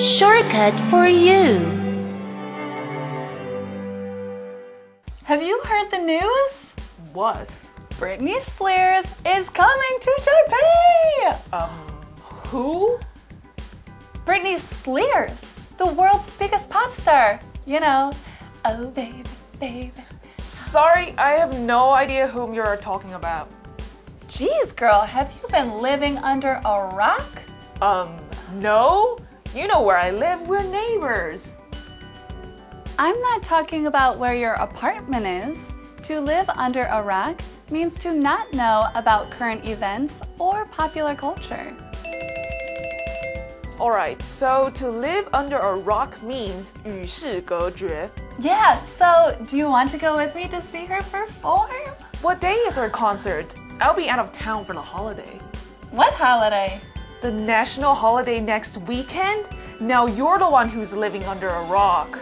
Shortcut for you. Have you heard the news? What? Britney Spears is coming to Taipei! Um, who? Britney Spears, the world's biggest pop star. You know, oh baby, baby. Sorry, I have no idea whom you're talking about. Geez, girl, have you been living under a rock? Um, no? You know where I live, we're neighbors. I'm not talking about where your apartment is. To live under a rock means to not know about current events or popular culture. Alright, so to live under a rock means 与世隔绝. Yeah, so do you want to go with me to see her perform? What day is her concert? I'll be out of town for the holiday. What holiday? The national holiday next weekend? Now you're the one who's living under a rock.